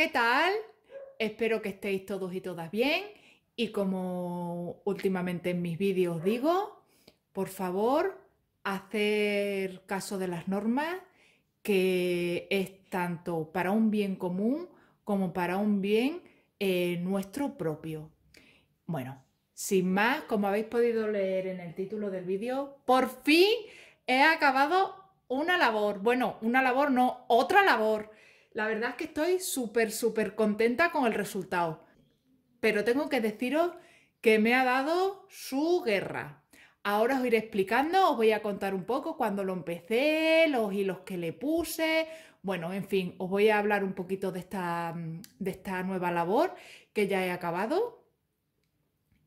¿qué tal? Espero que estéis todos y todas bien y como últimamente en mis vídeos digo, por favor, hacer caso de las normas, que es tanto para un bien común como para un bien eh, nuestro propio. Bueno, sin más, como habéis podido leer en el título del vídeo, por fin he acabado una labor. Bueno, una labor no, otra labor. La verdad es que estoy súper, súper contenta con el resultado. Pero tengo que deciros que me ha dado su guerra. Ahora os iré explicando, os voy a contar un poco cuando lo empecé, los hilos que le puse. Bueno, en fin, os voy a hablar un poquito de esta, de esta nueva labor que ya he acabado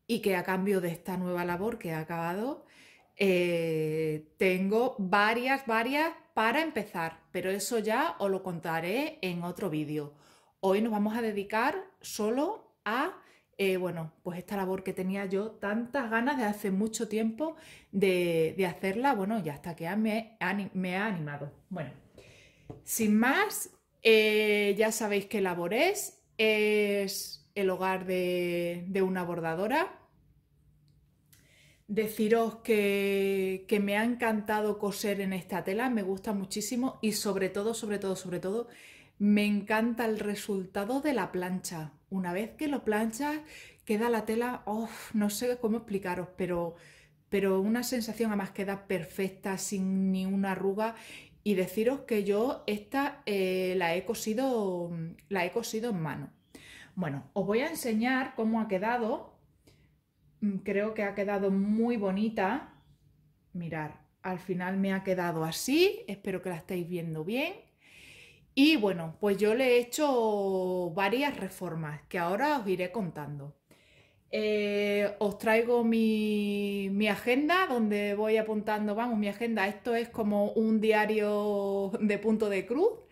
y que a cambio de esta nueva labor que he acabado, eh, tengo varias, varias para empezar, pero eso ya os lo contaré en otro vídeo. Hoy nos vamos a dedicar solo a, eh, bueno, pues esta labor que tenía yo tantas ganas de hace mucho tiempo de, hacerla, bueno, ya hasta que me, ha animado. Bueno, sin más, eh, ya sabéis que Labores es el hogar de, de una bordadora Deciros que, me ha encantado coser en esta tela, me gusta muchísimo y sobre todo, sobre todo, sobre todo, me encanta el resultado de la plancha. Una vez que lo planchas, queda la tela, no sé cómo explicaros, pero, pero una sensación además queda perfecta, sin ni una arruga. Y deciros que yo esta eh, la, he cosido, la he cosido en mano. Bueno, os voy a enseñar cómo ha quedado creo que ha quedado muy bonita. Mirar, al final me ha quedado así, espero que la estéis viendo bien. Y bueno, pues yo le he hecho varias reformas que ahora os iré contando. Eh, os traigo mi, mi, agenda donde voy apuntando, vamos, mi agenda, esto es como un diario de punto de cruz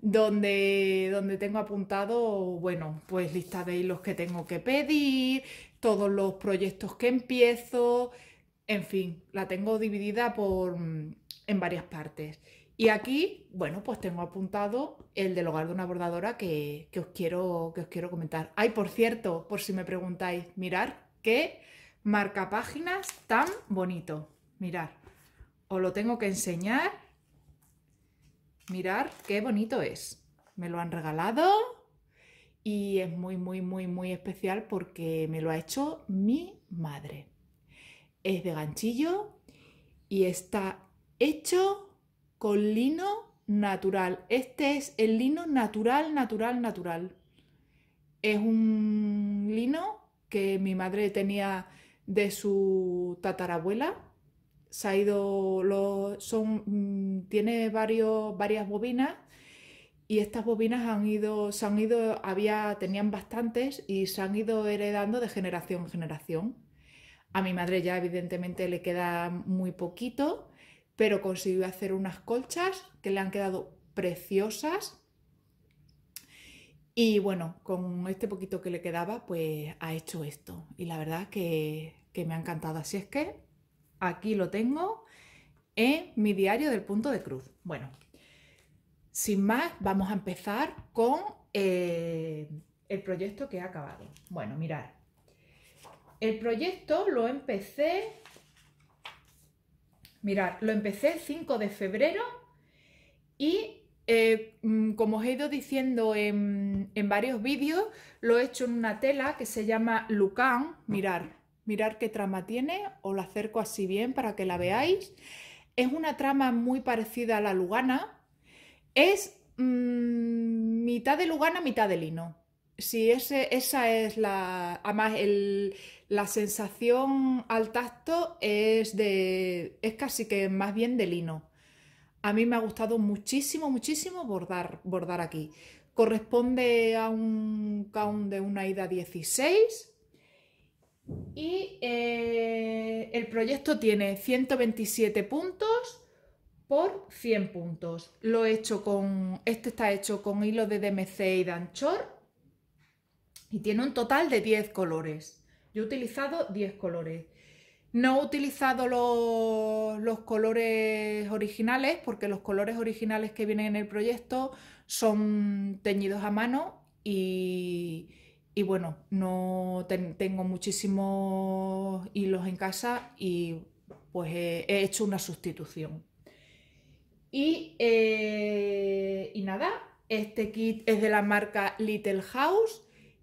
donde, donde tengo apuntado, bueno, pues lista de hilos que tengo que pedir, todos los proyectos que empiezo, en fin, la tengo dividida por, mm, en varias partes. Y aquí, bueno, pues tengo apuntado el del hogar de una bordadora que, os quiero, que os quiero comentar. Ay, por cierto, por si me preguntáis, mirar qué marcapáginas tan bonito. Mirar, os lo tengo que enseñar. Mirar qué bonito es. Me lo han regalado y es muy, muy, muy, muy especial porque me lo ha hecho mi madre. Es de ganchillo y está hecho con lino natural. Este es el lino natural, natural, natural. Es un lino que mi madre tenía de su tatarabuela. Se ha ido, lo, son, mm, tiene varios, varias bobinas y estas bobinas han ido, se han ido, había, tenían bastantes y se han ido heredando de generación en generación. A mi madre ya evidentemente le queda muy poquito, pero consiguió hacer unas colchas que le han quedado preciosas. Y bueno, con este poquito que le quedaba, pues ha hecho esto. Y la verdad que, que me ha encantado. Así es que aquí lo tengo en mi diario del punto de cruz. Bueno, sin más, vamos a empezar con eh, el proyecto que he acabado. Bueno, mirad. El proyecto lo empecé... Mirad, lo empecé el 5 de febrero y eh, mm, como os he ido diciendo en, en, varios vídeos, lo he hecho en una tela que se llama Lucan. Mirad, mirad qué trama tiene, os la acerco así bien para que la veáis. Es una trama muy parecida a la Lugana, es mm, mitad de Lugana, mitad de lino. Sí, ese, esa es la. Además, la sensación al tacto es de. es casi que más bien de lino. A mí me ha gustado muchísimo, muchísimo bordar, bordar aquí. Corresponde a un count de una ida 16. Y eh, el proyecto tiene 127 puntos por 100 puntos. Lo he hecho con, este está hecho con hilo de DMC y Danchor y tiene un total de 10 colores. Yo he utilizado 10 colores. No he utilizado los, los, colores originales porque los colores originales que vienen en el proyecto son teñidos a mano y, bueno, no tengo muchísimos hilos en casa y pues he, hecho una sustitución. Y, eh, y nada, este kit es de la marca Little House,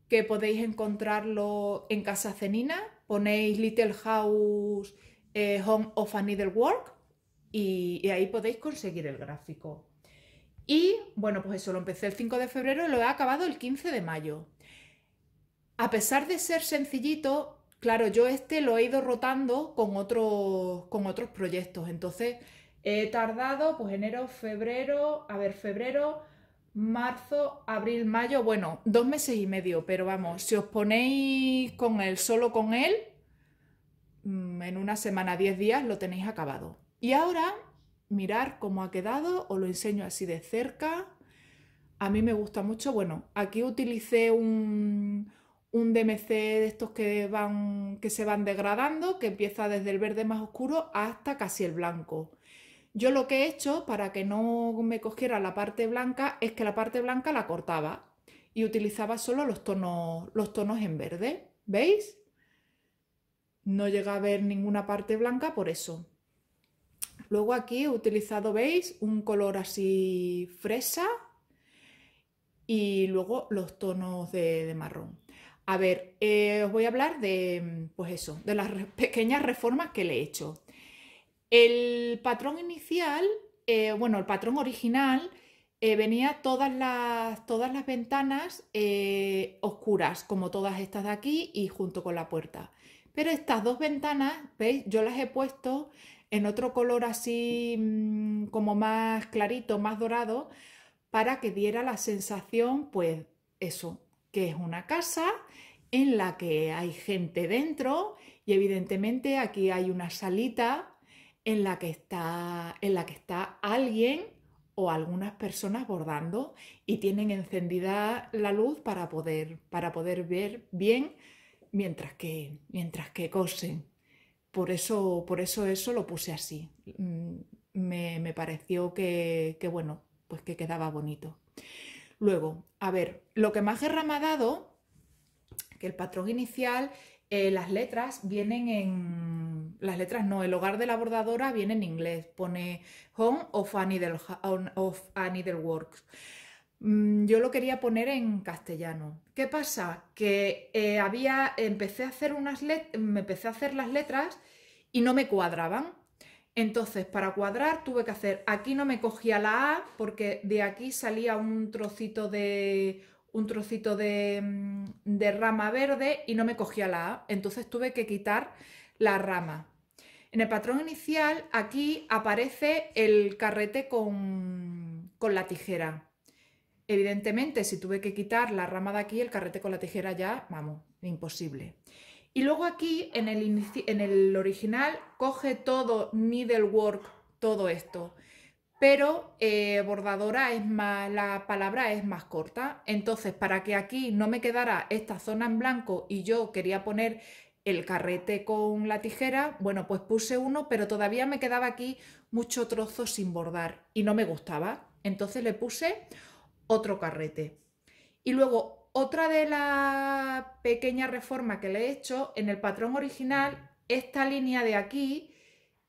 que podéis encontrarlo en Casa Cenina. Ponéis Little House eh, Home of a Needlework y, ahí podéis conseguir el gráfico. Y bueno, pues eso lo empecé el 5 de febrero y lo he acabado el 15 de mayo. A pesar de ser sencillito, claro, yo este lo he ido rotando con otros, con otros proyectos. Entonces he tardado, pues enero, febrero, a ver, febrero, marzo, abril, mayo, bueno, dos meses y medio, pero vamos, si os ponéis con él, solo con él, mm, en una semana, diez días, lo tenéis acabado. Y ahora, mirar cómo ha quedado, os lo enseño así de cerca. A mí me gusta mucho, bueno, aquí utilicé un, un DMC de estos que, van, que se van degradando, que empieza desde el verde más oscuro hasta casi el blanco. Yo lo que he hecho para que no me cogiera la parte blanca es que la parte blanca la cortaba y utilizaba solo los tonos, los tonos en verde. ¿Veis? No llega a ver ninguna parte blanca por eso. Luego aquí he utilizado, ¿veis? Un color así fresa y luego los tonos de, marrón. A ver, eh, os voy a hablar de, pues eso, de las pequeñas reformas que le he hecho. El patrón inicial, eh, bueno, el patrón original eh, venía todas las, todas las ventanas eh, oscuras, como todas estas de aquí y junto con la puerta. Pero estas dos ventanas, ¿veis? Yo las he puesto en otro color así mm, como más clarito, más dorado, para que diera la sensación, pues eso, que es una casa en la que hay gente dentro y evidentemente aquí hay una salita en la que está, en la que está alguien o algunas personas bordando y tienen encendida la luz para poder, para poder ver bien mientras que, mientras que cosen. Por eso, por eso eso lo puse así. Mm, me, pareció que, que, bueno, pues que quedaba bonito. Luego, a ver, lo que más guerra me dado, que el patrón inicial, eh, las letras vienen en las letras no, el hogar de la bordadora viene en inglés, pone Home of a, Needle, of Needleworks. Mm, yo lo quería poner en castellano. ¿Qué pasa? Que eh, había, empecé a hacer unas me empecé a hacer las letras y no me cuadraban. Entonces, para cuadrar tuve que hacer, aquí no me cogía la A porque de aquí salía un trocito de un trocito de, mm, de rama verde y no me cogía la A. Entonces tuve que quitar la rama. En el patrón inicial aquí aparece el carrete con, la tijera. Evidentemente, si tuve que quitar la rama de aquí, el carrete con la tijera ya, vamos, imposible. Y luego aquí, en el, en el original, coge todo needlework, todo esto. Pero eh, bordadora es más, la palabra es más corta. Entonces, para que aquí no me quedara esta zona en blanco y yo quería poner el carrete con la tijera, bueno, pues puse uno, pero todavía me quedaba aquí mucho trozo sin bordar y no me gustaba. Entonces le puse otro carrete. Y luego, otra de las pequeñas reformas que le he hecho, en el patrón original, esta línea de aquí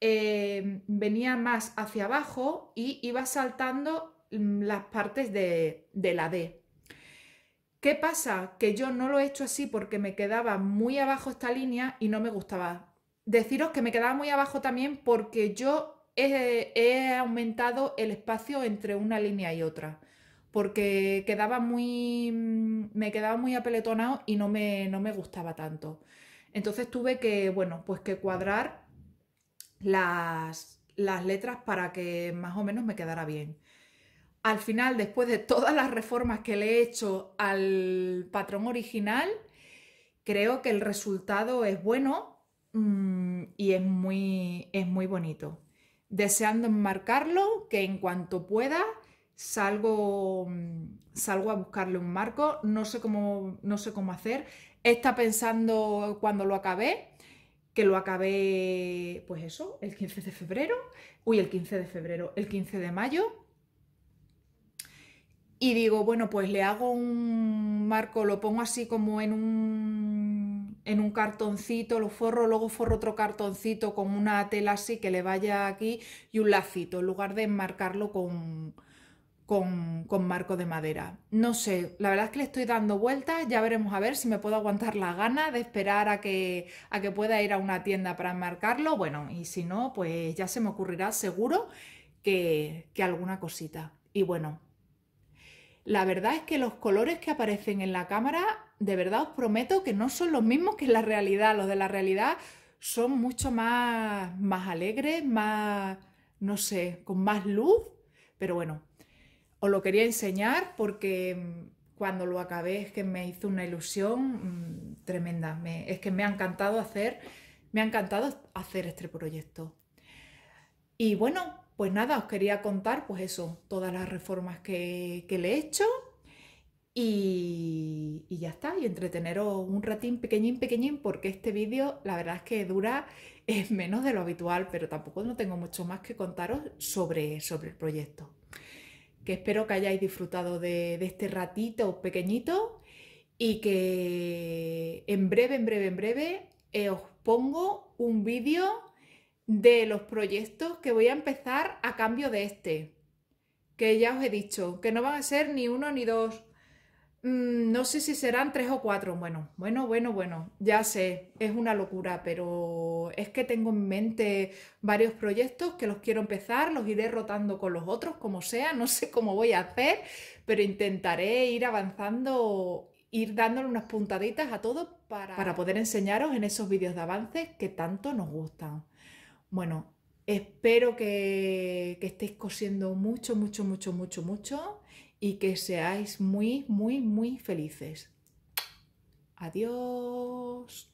eh, venía más hacia abajo y iba saltando mm, las partes de, de la D. ¿Qué pasa? Que yo no lo he hecho así porque me quedaba muy abajo esta línea y no me gustaba. Deciros que me quedaba muy abajo también porque yo he, aumentado el espacio entre una línea y otra. Porque quedaba muy. me quedaba muy apeletonado y no me, no me gustaba tanto. Entonces tuve que, bueno, pues que cuadrar las, las letras para que más o menos me quedara bien al final, después de todas las reformas que le he hecho al patrón original, creo que el resultado es bueno mm, y es muy, es muy bonito. Deseando enmarcarlo, que en cuanto pueda salgo, mm, salgo a buscarle un marco, no sé cómo, no sé cómo hacer. Está pensando cuando lo acabé, que lo acabé, pues eso, el 15 de febrero, uy, el 15 de febrero, el 15 de mayo, y digo, bueno, pues le hago un marco, lo pongo así como en un, en un cartoncito, lo forro, luego forro otro cartoncito con una tela así que le vaya aquí y un lacito, en lugar de enmarcarlo con, con, con, marco de madera. No sé, la verdad es que le estoy dando vueltas, ya veremos a ver si me puedo aguantar la gana de esperar a que, a que pueda ir a una tienda para enmarcarlo. Bueno, y si no, pues ya se me ocurrirá seguro que, que alguna cosita. Y bueno, la verdad es que los colores que aparecen en la cámara, de verdad os prometo que no son los mismos que en la realidad. Los de la realidad son mucho más, más alegres, más, no sé, con más luz. Pero bueno, os lo quería enseñar porque mm, cuando lo acabé es que me hizo una ilusión mm, tremenda. es que me ha encantado hacer, me ha encantado hacer este proyecto. Y bueno, pues nada, os quería contar, pues eso, todas las reformas que, le he hecho y, ya está, y entreteneros un ratín pequeñín, pequeñín, porque este vídeo la verdad es que dura es menos de lo habitual, pero tampoco no tengo mucho más que contaros sobre, sobre el proyecto. Que espero que hayáis disfrutado de, de este ratito pequeñito y que en breve, en breve, en breve eh, os pongo un vídeo de los proyectos que voy a empezar a cambio de este. Que ya os he dicho, que no van a ser ni uno ni dos. Mm, no sé si serán tres o cuatro. Bueno, bueno, bueno, bueno. Ya sé, es una locura, pero es que tengo en mente varios proyectos que los quiero empezar, los iré rotando con los otros, como sea. No sé cómo voy a hacer, pero intentaré ir avanzando ir dándole unas puntaditas a todo para, para poder enseñaros en esos vídeos de avances que tanto nos gustan. Bueno, espero que, estéis cosiendo mucho, mucho, mucho, mucho, mucho y que seáis muy, muy, muy felices. Adiós.